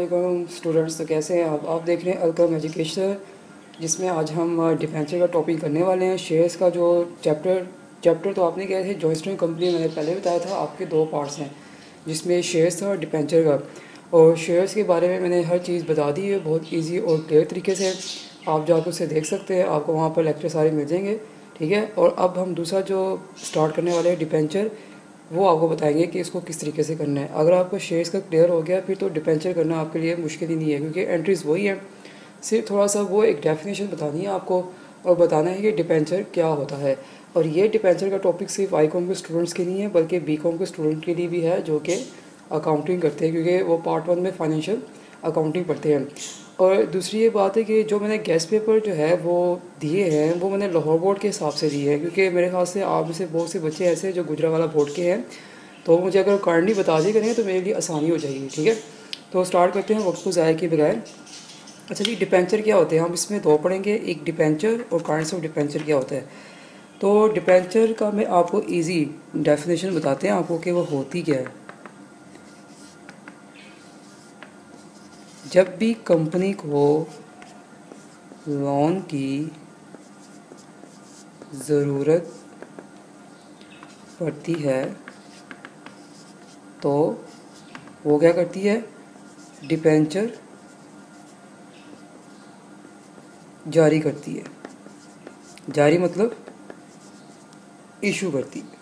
अस्सलाम स्टूडेंट्स तो कैसे हैं आप? आप देख रहे हैं अलकम एजुकेशन जिसमें आज हम डिफेंसर का टॉपिक करने वाले हैं। शेयर्स का जो चैप्टर चैप्टर तो आपने कहे थे जॉइस्टन कंपनी मैंने पहले बताया था, आपके दो पार्ट्स हैं, जिसमें शेयर्स था और डिपेंचर का। और शेयर्स के बारे में मैंने हर चीज़ बता दी है, बहुत ईजी और क्लियर तरीके से। आप जाकर उसे देख सकते हैं, आपको वहाँ पर लेक्चर सारे मिल जाएँगे, ठीक है? और अब हम दूसरा जो स्टार्ट करने वाले हैं डिपेंचर वो आपको बताएँगे कि इसको किस तरीके से करना है। अगर आपको शेयर्स का क्लियर हो गया, फिर तो डिपेंचर करना आपके लिए मुश्किल ही नहीं है, क्योंकि एंट्रीज वही है। सिर्फ़ थोड़ा सा वो एक डेफिनेशन बतानी है आपको, और बताना है कि डिपेंचर क्या होता है। और ये डिपेंचर का टॉपिक सिर्फ़ आई के स्टूडेंट्स के लिए है, बल्कि बी के स्टूडेंट के लिए भी है, जो कि अकाउंटिंग करते हैं, क्योंकि वो पार्ट वन में फाइनेंशियल अकाउंटिंग पढ़ते हैं। और दूसरी ये बात है कि जो मैंने गैस पेपर जो है वो दिए हैं, वो मैंने लाहौर बोर्ड के हिसाब से दिए हैं, क्योंकि मेरे ख्याल से आप में से बहुत से बच्चे ऐसे जो गुजरा वाला बोर्ड के हैं। तो मुझे अगर काइंडली बता दी करेंगे तो मेरे लिए आसानी हो जाएगी, ठीक है? तो स्टार्ट करते हैं वक्त को ज़ाय के बगैर। अच्छा जी डिपेंचर क्या होते हैं? हम इसमें दो पढ़ेंगे, एक डिपेंचर और काइंड्स ऑफ़ डिपेंचर क्या होता है? तो डिपेंचर का मैं आपको इजी डेफिनेशन बताते हैं, आपको कि वो होती क्या है। जब भी कंपनी को लोन की ज़रूरत पड़ती है तो वो क्या करती है? डिपेंचर जारी करती है। जारी मतलब इशू करती है।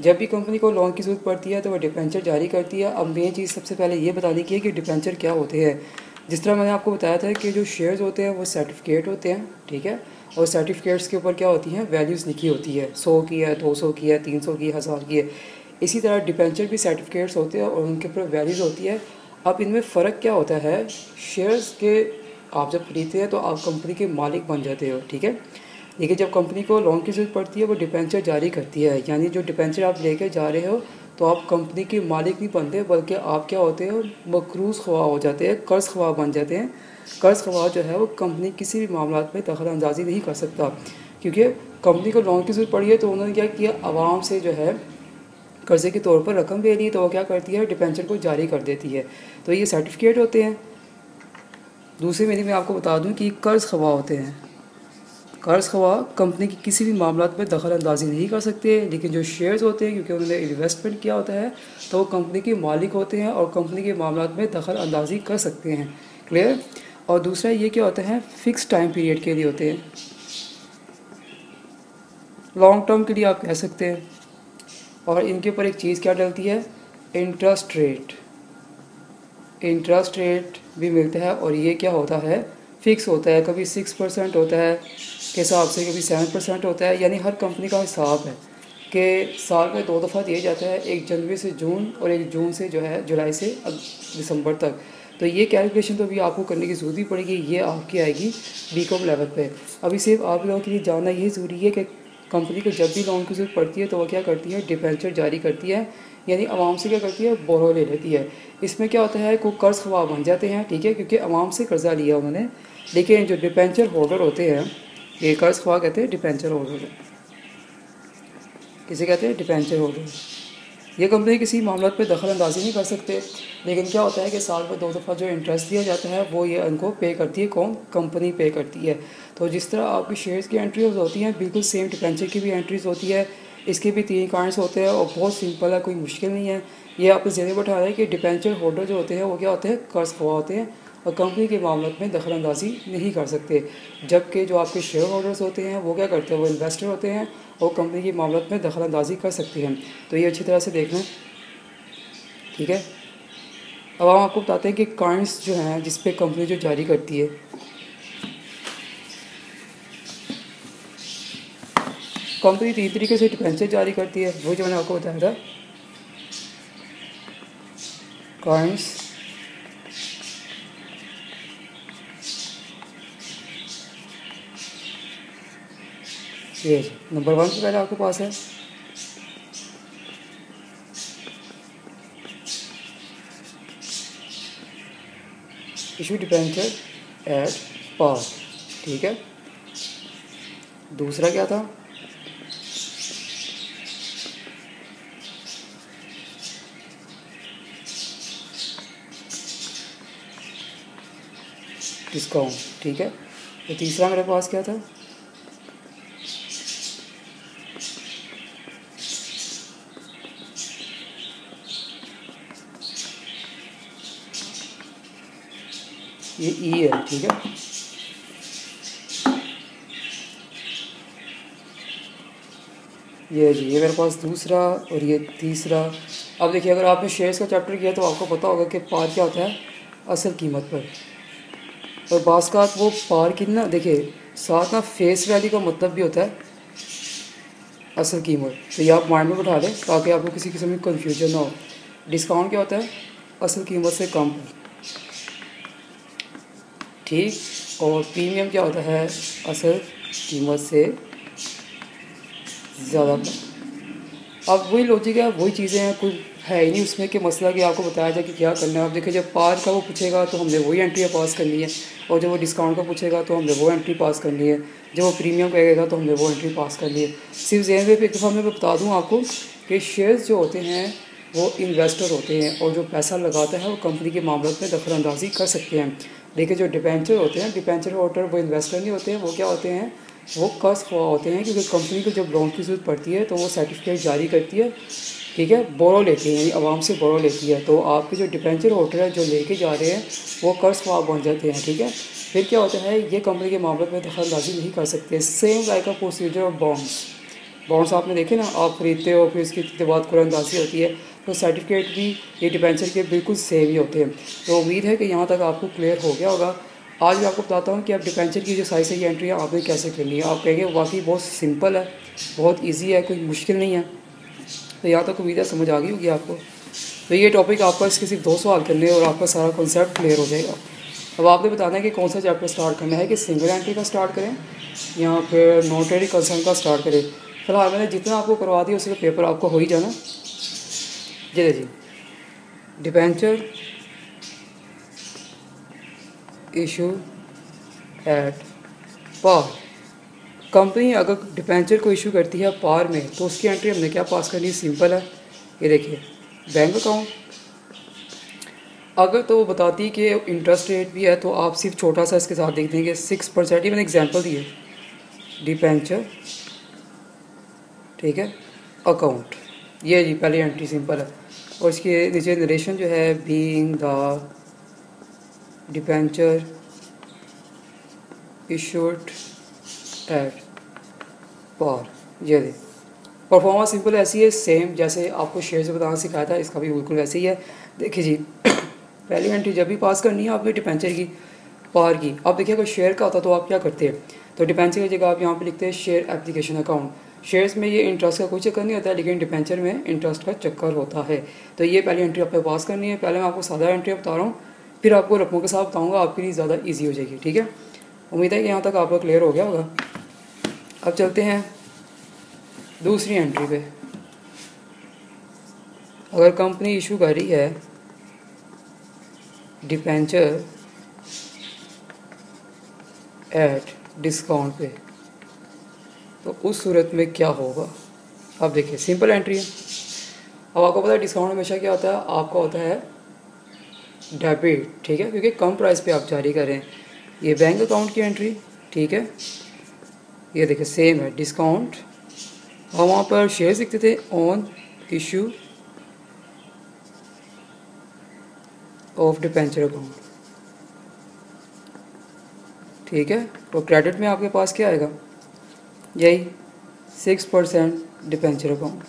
जब भी कंपनी को लोन की ज़रूरत पड़ती है तो वह डिपेंचर जारी करती है। अब मेन चीज़ सबसे पहले ये बताने की है कि डिपेंचर क्या होते हैं। जिस तरह मैंने आपको बताया था कि जो शेयर्स होते हैं, वो सर्टिफिकेट होते हैं, ठीक है? और सर्टिफिकेट्स के ऊपर क्या होती हैं? वैल्यूज़ लिखी होती है। सौ की है, दो सौ की है, तीन सौ की है, हज़ार की है। इसी तरह डिपेंचर भी सर्टिफिकेट्स होते हैं और उनके ऊपर वैल्यूज़ होती है। अब इनमें फ़र्क क्या होता है? शेयर्स के आप जब खरीदते हैं तो आप कंपनी के मालिक बन जाते हो, ठीक है? लेकिन जब कंपनी को लोन की ज़रूरत पड़ती है, वो डिपेंचर जारी करती है। यानी जो डिपेंचर आप लेके जा रहे हो तो आप कंपनी के मालिक नहीं बनते, बल्कि आप क्या होते हो, मकरूज़ ख्वा हो जाते हैं, कर्ज ख्वा बन जाते हैं। कर्ज ख्वा जो है, वो कंपनी किसी भी मामला में दखल अंदाजी नहीं कर सकता। क्योंकि कंपनी को लोन की ज़रूरत पड़ी है तो उन्होंने क्या किया, आवाम से जो है, कर्ज़े के तौर पर रकम ले ली तो वो क्या करती है डिपेंचर को जारी कर देती है। तो ये सर्टिफिकेट होते हैं। दूसरी मेरी मैं आपको बता दूँ कि कर्ज़ खवा होते हैं। कर्ज़ खवा कंपनी की किसी भी मामला में दखल अंदाजी नहीं कर सकते, लेकिन जो शेयर्स होते हैं, क्योंकि उन्होंने इन्वेस्टमेंट किया होता है तो वो कंपनी के मालिक होते हैं और कंपनी के मामला में दखल अंदाजी कर सकते हैं। क्लियर और दूसरा ये क्या होता है फ़िक्स टाइम पीरियड के लिए होते हैं। लॉन्ग टर्म के लिए आप कह सकते हैं। और इनके ऊपर एक चीज़ क्या डलती है? इंटरेस्ट रेट इंटरेस्ट रेट भी मिलता है और ये क्या होता है? फिक्स होता है, कभी सिक्स परसेंट होता है के हिसाब से कभी सेवन परसेंट होता है, यानी हर कंपनी का हिसाब है कि साल में दो दफ़ा दिया जाता है, एक जनवरी से जून और एक जून से जो है, जुलाई से दिसंबर तक। तो ये कैलकुलेशन तो अभी आपको करने की ज़रूरत ही पड़ेगी, ये आपकी आएगी बी कॉम लेवल पर अभी सिर्फ़ आप लोगों के लिए जानना ये ज़रूरी है कि कंपनी को जब भी लोन की ज़रूरत पड़ती है तो वह क्या करती है? डिपेंचर जारी करती है, यानी आवाम से क्या करती है? बोरो ले लेती है। इसमें क्या होता है कोई कर्ज खवा बन जाते हैं, ठीक है? क्योंकि आवाम से कर्जा लिया उन्होंने। लेकिन जो डिपेंचर होल्डर होते हैं कर्ज खवा कहते हैं डिपेंचर होल्डर किसे कहते हैं? डिपेंचर होल्डर ये कंपनी किसी मामला पे दखल अंदाजी नहीं कर सकते, लेकिन क्या होता है कि साल में दो दफ़ा जो इंटरेस्ट दिया जाता है, वो ये उनको पे करती है, कौन? कंपनी पे करती है। तो जिस तरह आपकी शेयर्स की एंट्रीज होती हैं, बिल्कुल सेम डिपेंचर की भी एंट्रीज होती है। इसके भी तीन कार्ड्स होते हैं और बहुत सिंपल है, कोई मुश्किल नहीं है। ये आपको ज़रिए बैठा रहा है कि डिपेंचर होल्डर जो होते हैं, वो क्या होते हैं? कर्ज खवा होते हैं। और कंपनी के मामलों में दखल अंदाजी नहीं कर सकते। जबकि जो आपके शेयर होल्डर्स होते हैं, वो क्या करते हैं? वो इन्वेस्टर होते हैं और कंपनी के मामलों में दखल अंदाजी कर सकते हैं। तो ये अच्छी तरह से देख लें। ठीक है? अब हम आपको बताते हैं कि कॉइन्स जो हैं, जिस पे कंपनी जो जारी करती है। कंपनी तीन तरीके से डिफेंसर जारी करती है। वो जो मैंने आपको बताया था। कॉइन्स ये नंबर वन की पहले आपके पास है। इशू डिपेंचर एट पास ठीक है? दूसरा क्या था? डिस्काउंट ठीक है? तो तीसरा मेरे पास क्या था? ये ई है, ठीक है? ये जी, ये मेरे पास दूसरा और ये तीसरा। अब देखिए, अगर आपने शेयर्स का चैप्टर किया तो आपको पता होगा कि पार क्या होता है असल कीमत पर। और बास का वो पार की ना, देखिए, साथ ना फेस वैल्यू का मतलब भी होता है असल कीमत। तो ये आप माइंड में बैठा दें ताकि आपको किसी किस्म की कन्फ्यूज़न ना हो। डिस्काउंट क्या होता है? असल कीमत से कम ठीक और प्रीमियम क्या होता है? असल कीमत से ज़्यादा। अब वही लॉजिक है, वही चीज़ें हैं, कुछ है ही नहीं उसमें कि मसला कि आपको बताया जाए कि क्या करना है। आप देखिए, जब पार का वो पूछेगा तो हमने वही एंट्री पास करनी है और जब वो डिस्काउंट का पूछेगा तो हमने वो एंट्री पास करनी है। जब वो प्रीमियम कहेगा तो हमने वो एंट्री पास करनी है। सिर्फ़ जहन में एक दफ़ा मैं बता दूँ आपको कि शेयर्स जो होते हैं, वो इन्वेस्टर होते हैं और जो पैसा लगाता है वो कंपनी के मामलों में दखल अंदाजी कर सकते हैं। लेकिन जो डिपेंचर होते हैं डिपेंचर होल्डर वो इन्वेस्टर नहीं होते हैं, वो क्या होते हैं? वो हुआ होते हैं क्योंकि कंपनी को जब लोन की ज़रूरत पड़ती है तो वो सर्टिफिकेट जारी करती है, ठीक है? बोरो लेती है, यानी आवाम से बोरो लेती है। तो आपके जो डिपेंचर होल्डर है जो लेके जा रहे हैं, वो कर्ज ख्वाब बन जाते हैं, ठीक है? फिर क्या होता है, ये कंपनी के मामले में दखलंदाजी नहीं कर सकते। Same like a procedure of bonds bonds आपने देखे ना, आप खरीदते हो, फिर उसकी बाद कुरंदाजी होती है। तो सर्टिफिकेट भी ये डिपेंचर के बिल्कुल सेम ही होते हैं। तो उम्मीद है कि यहाँ तक आपको क्लियर हो गया होगा। आज मैं आपको बताता हूँ कि आप डिपेंचर की जो साइज़ है, ये एंट्री है, आपने कैसे करनी है। आप कहेंगे, वाकई बहुत सिंपल है, बहुत ईजी है, कोई मुश्किल नहीं है। तो यहाँ तक उम्मीद है, समझ आ गई होगी आपको। तो ये टॉपिक आपका इसके सिर्फ़ दो सवाल करने और आपका सारा कॉन्सेप्ट क्लियर हो जाएगा। अब आपने बताना है कि कौन सा चैप्टर स्टार्ट करना है, कि सिंगल एंट्री का स्टार्ट करें या फिर नोटरी कंसर्न का स्टार्ट करें। फ़िलहाल मैंने जितना आपको करवा दिया उसका पेपर आपको हो ही जाना। जी जी। Debenture issue at par company अगर डिपेंचर को इशू करती है पार में तो उसकी एंट्री हमने क्या पास करनी है? सिंपल है। ये देखिए बैंक अकाउंट अगर तो वो बताती है कि इंटरेस्ट रेट भी है तो आप सिर्फ़ छोटा सा इसके साथ देख देंगे सिक्स परसेंट ही मैंने एग्ज़ाम्पल दिए डिपेंचर ठीक है अकाउंट ये जी, पहली एंट्री सिंपल है। और इसके नीचे नरेशन जो है being the debenture issued at par ये दे परफॉर्मेंस सिंपल ऐसी है सेम जैसे आपको शेयर से बताना सिखाया था, इसका भी बिल्कुल वैसे ही है। देखिए जी, पहली एंट्री जब भी पास करनी है आपने डिपेंचर की पार की। अब देखिए, अगर शेयर का होता तो आप क्या करते? हैं तो डिपेंचर की जगह आप यहाँ पे लिखते हैं शेयर एप्लीकेशन अकाउंट शेयर्स में ये इंटरेस्ट का कोई चक्कर नहीं होता है लेकिन डिपेंचर में इंटरेस्ट का चक्कर होता है। तो ये पहली एंट्री आपको पास करनी है। पहले मैं आपको सादा एंट्री बता रहा हूँ, फिर आपको रकमों के साथ बताऊँगा, आपके लिए ज़्यादा ईजी हो जाएगी, ठीक है? उम्मीद है कि यहाँ तक आपका क्लियर हो गया होगा। अब चलते हैं दूसरी एंट्री पे। अगर कंपनी इशू कर रही है डिपेंचर एट डिस्काउंट पे। तो उस सूरत में क्या होगा? अब देखिए सिंपल एंट्री है। अब आपको पता है डिस्काउंट हमेशा क्या होता है? आपका होता है डेबिट ठीक है? क्योंकि कम प्राइस पे आप जारी करें। ये बैंक अकाउंट की एंट्री ठीक है? ये देखिए सेम है डिस्काउंट और वहाँ पर शेयर लिखते थे on issue of debenture account ठीक है? और क्रेडिट में आपके पास क्या आएगा? यही सिक्स परसेंट डिपेंचर अकाउंट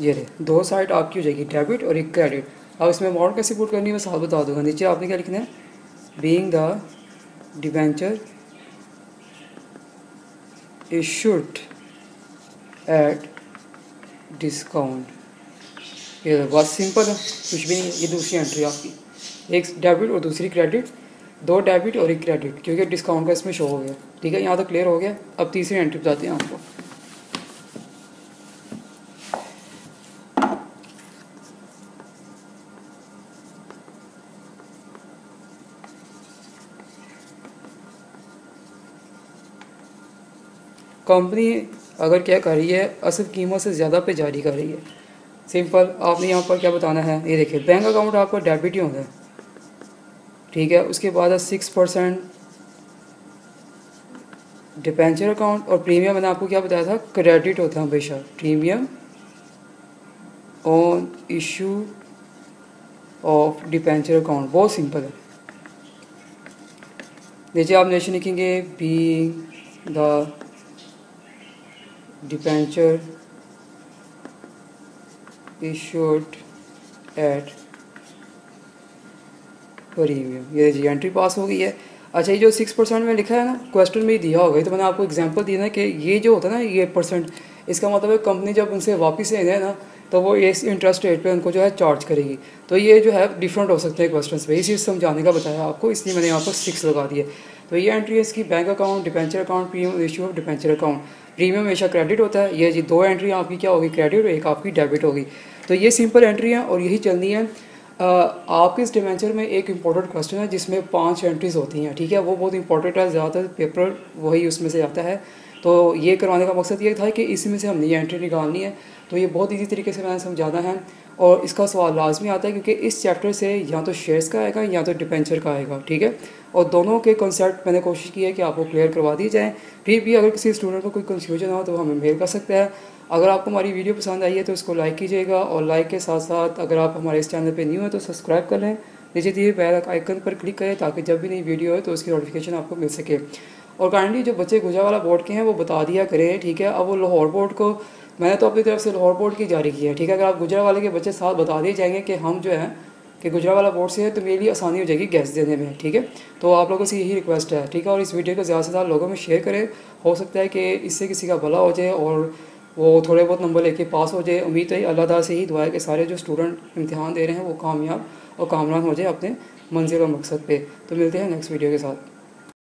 ये रहे, दो साइड आपकी हो जाएगी डेबिट और एक क्रेडिट अब इसमें अमाउंट कैसे पुट करनी है, मैं साथ बता दूँगा। नीचे आपने क्या लिखना है? Being the debenture issued at discount ये बहुत सिंपल है, कुछ भी नहीं ये दूसरी एंट्री आपकी। एक डेबिट और दूसरी क्रेडिट दो डेबिट और एक क्रेडिट क्योंकि डिस्काउंट का इसमें शो हो गया। ठीक है, यहाँ तो क्लियर हो गया। अब तीसरी एंट्री बताते हैं आपको। कंपनी अगर क्या कर रही है असल कीमत से ज़्यादा पे जारी कर रही है। सिंपल आपने यहाँ पर क्या बताना है? ये देखिए बैंक अकाउंट आपका डेबिट ही होता है। ठीक है, उसके बाद है सिक्स परसेंट डिपेंचर अकाउंट और प्रीमियम मैंने आपको क्या बताया था? क्रेडिट होता है हमेशा। Premium on issue of debenture account बहुत सिंपल है। देखिए, आप नेशन लिखेंगे be the debenture issued at premium ये जी एंट्री पास हो गई है। अच्छा ये जो सिक्स परसेंट में लिखा है ना क्वेश्चन में ही दिया होगा। तो मैंने आपको एग्जांपल दिया ना कि ये जो होता है ना, ये परसेंट इसका मतलब है कंपनी जब उनसे वापस लेना है ना तो वो इस इंटरेस्ट रेट पे उनको जो है चार्ज करेगी। तो ये जो है डिफरेंट हो सकते हैं क्वेश्चन पे। इसी समझाने का बताया आपको, इसलिए मैंने यहाँ पर सिक्स लगा दिया। तो ये एंट्री है इसकी bank account debenture account premium issue of debenture account premium हमेशा क्रेडिट होता है। ये जी, दो एंट्री आपकी क्या होगी? क्रेडिट और एक आपकी डेबिट होगी। तो ये सिंपल एंट्री है और यही चलनी है। आपके इस डिवेंचर में एक इम्पोर्टेंट क्वेश्चन है, जिसमें पाँच एंट्रीज होती हैं, ठीक है? वो बहुत इंपॉर्टेंट है, ज़्यादातर पेपर वही उसमें से आता है। तो ये करवाने का मकसद ये था कि इसमें से हमने ये एंट्री निकालनी है। तो ये बहुत ईजी तरीके से मैंने समझाना है। और इसका सवाल लाजमी आता है, क्योंकि इस चैप्टर से या तो शेयर्स का आएगा या तो डिपेंचर का आएगा, ठीक है? और दोनों के कॉन्सेप्ट मैंने कोशिश की है कि आपको क्लियर करवा दी जाए। फिर भी अगर किसी स्टूडेंट को कोई कन्फ्यूज़न हो तो हमें मेल कर सकता है। अगर आपको हमारी वीडियो पसंद आई है तो इसको लाइक कीजिएगा और लाइक के साथ साथ अगर आप हमारे इस चैनल पर न्यू है तो सब्सक्राइब कर लें। नीचे दिए बेल आइकन पर क्लिक करें ताकि जब भी नई वीडियो है तो उसकी नोटिफिकेशन आपको मिल सके। और काइंडली जो बच्चे गुजरावाला बोर्ड के हैं वो बता दिया करें, ठीक है? अब वो लाहौर बोर्ड को, मैंने तो अपनी तरफ़ से लाहौर बोर्ड की जारी की है, ठीक है? अगर आप गुजरावाले के बच्चे साथ बता दिए जाएँगे कि हम जो है, कि गुजरावाला बोर्ड से है तो मेरे लिए आसानी हो जाएगी गैस देने में, ठीक है? तो आप लोगों से यही रिक्वेस्ट है, ठीक है? और इस वीडियो को ज़्यादा से ज़्यादा लोगों में शेयर करें। हो सकता है कि इससे किसी का भला हो जाए और वो थोड़े बहुत नंबर लेके पास हो जाए। उम्मीद है अल्लाह ताला से ही दुआ है कि सारे जो स्टूडेंट इम्तिहान दे रहे हैं वो कामयाब और कामरान हो जाए अपने मंजिल और मकसद पे। तो मिलते हैं नेक्स्ट वीडियो के साथ।